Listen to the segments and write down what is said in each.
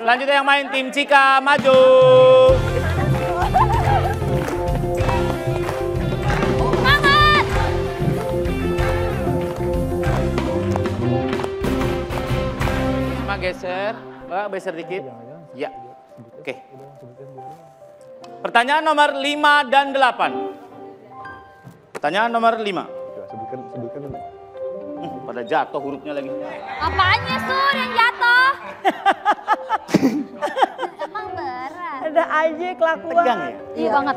Selanjutnya yang main tim Cika maju. Semangat! Lima geser. Mbak, geser dikit. Ya. Oke. Pertanyaan nomor 5 dan 8. Pertanyaan nomor 5. Ya, sebutkan, sebutkan. Hmm, pada jatuh hurufnya lagi. Apanya sur yang jatuh? aja kelakuan. Tegang ya? Iya banget.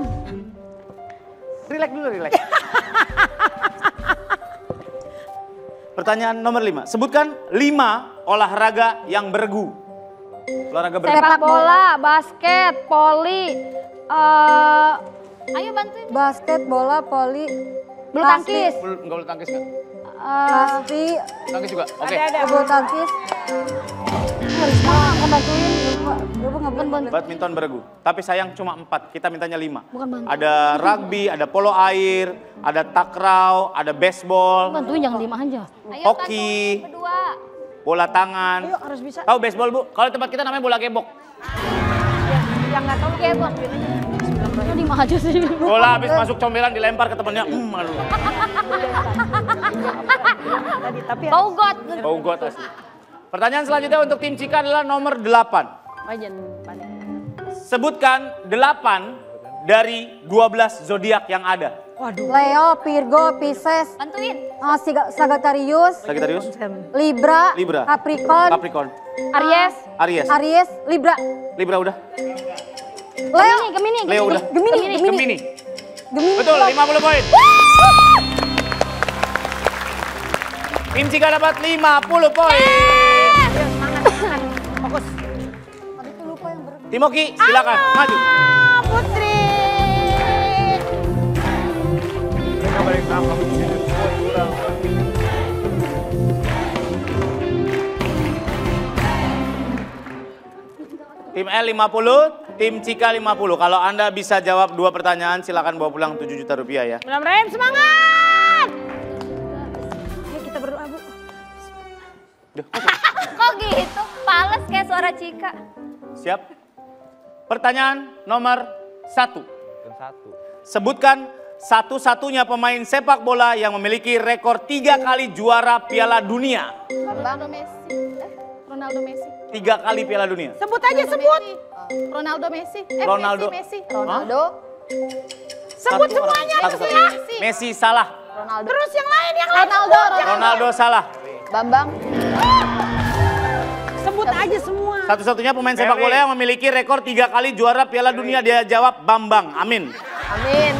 Relax dulu, relax. Pertanyaan nomor 5. Sebutkan 5 olahraga yang bergu. Olahraga bergu. Sepak bola, basket, poli, eh ayo bantuin. Basket, bola, poli, Bulu tangkis. Bulu, enggak bulu tangkis enggak? eh, pasti, Tangkis juga. Oke. Ada, ada. bulu tangkis. Harisma, aku bantuin. Bantuin. Badminton bergu. Tapi sayang cuma 4. Kita mintanya 5. Bukan bantu. Ada rugby, ada polo air, ada takraw, ada baseball, Bantuin jangan diem aja. Ayo Hoki. bantuin berdua. bola tangan. Ayo harus bisa. Tahu baseball, Bu? Kalau tempat kita namanya bola gebok. Yang nggak tahu Bu. Ayo diem aja sih. Bola habis masuk comberan dilempar ke temennya. Hmm, malu. tadi tapi Bau got. Bau got asli. Pertanyaan selanjutnya untuk tim Cika adalah nomor 8. Jangan panik. Sebutkan 8 dari 12 zodiak yang ada. Waduh. Leo, Virgo, Pisces, Bantuin. Siga- Sagittarius, Sagittarius, Libra, Libra. Capricorn, Capricorn, Aries. Aries, Aries, Libra, Libra udah. Leo, Gemini, Gemini. Leo udah. Gemini, Gemini. Gemini, Gemini. Gemini. Betul, 50 poin. Tim Cika dapat 50 poin. Timoki, silakan maju. Ah, Putri. Tim L 50, tim Cika 50. Kalau Anda bisa jawab dua pertanyaan, silakan bawa pulang 7 juta rupiah ya. Madam Rem, semangat. Ayo kita berdoa, Bu. Kok gitu? Pales kayak suara Cika. Siap? Pertanyaan nomor satu. Satu. Sebutkan satu-satunya pemain sepak bola yang memiliki rekor tiga kali juara Piala Dunia. Ronaldo Messi. Eh, Ronaldo Messi. Tiga kali Piala Dunia. Sebut aja, sebut. Ronaldo Messi. Eh, Ronaldo. Messi, Messi. Ronaldo. Sebut Satu semuanya. Satu, Messi satu. ya. Messi. Messi salah. Ronaldo. Terus yang lain, yang lain. Ronaldo, Ronaldo. Ronaldo salah. Bambang. Sebut aja semua. Satu-satunya pemain sepak bola yang memiliki rekor tiga kali juara Piala Dunia dia jawab Bambang. Amin. Amin.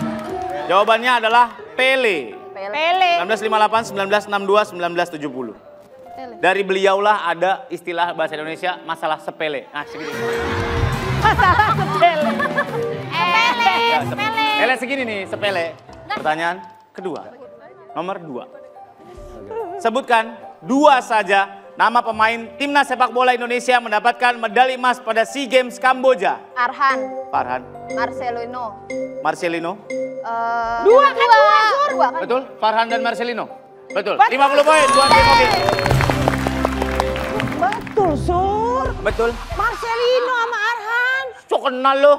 Jawabannya adalah Pele. Pele. 1958, 1962, 1970. Pele. Dari beliaulah ada istilah bahasa Indonesia masalah sepele. Nah, segini. Pele. Pele. Ya, sepele. Pele segini nih, sepele. Pertanyaan kedua. Nomor dua. Sebutkan dua saja nama pemain timnas sepak bola Indonesia yang mendapatkan medali emas pada SEA Games Kamboja. Arhan. Farhan, Marcelino. Marcelino, Eh, Dua kan dua, Sur. Dua kan? betul? Farhan dan Marcelino. Betul. 50 poin buat tim mobil. Betul, Sur. Betul. Marcelino sama Arhan. Cok kenal lo.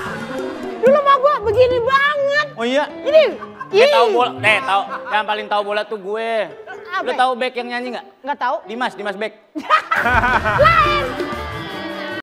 Dulu mah gua begini banget. Oh iya. Ini, Eh ih. tahu bola, eh tahu yang paling tahu bola tuh gue. Apa? tahu Beck yang nyanyi nggak? Nggak tahu. Dimas, Dimas Beck. Lain.